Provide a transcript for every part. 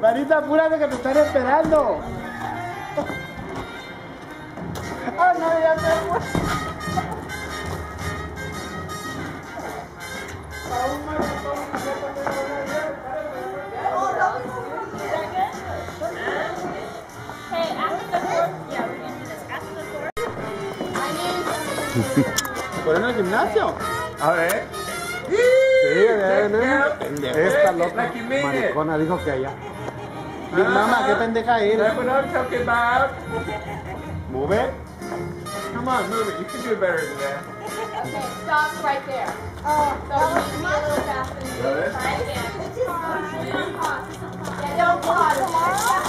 Marita, apúrate que te están esperando. ya ¿Fueron al gimnasio? A ver. Sí, Esta loca dijo que allá. Ah. mamá, qué pendeja eres. Move it. Come on, move it. You can do better than that. Okay, stop right there. Oh, oh move don't pause.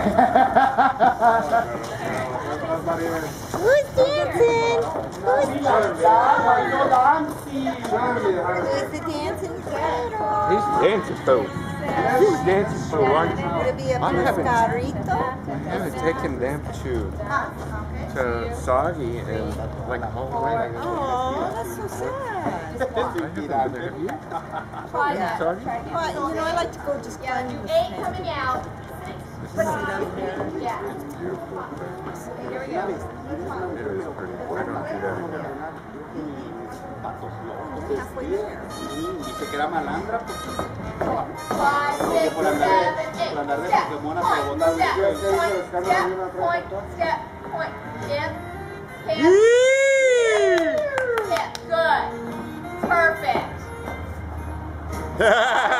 Who's dancing? Who's dancing? Who's the dancing girl? He's dancing though. He's dancing so right now. I haven't, I haven't taken them to to Saudi and like all the way. Oh, that's so sad. Try that. Try, you know, I like to go just climbing. Eight coming out. Dice que era malandra porque por andar de, por andar de Pokémon perfect.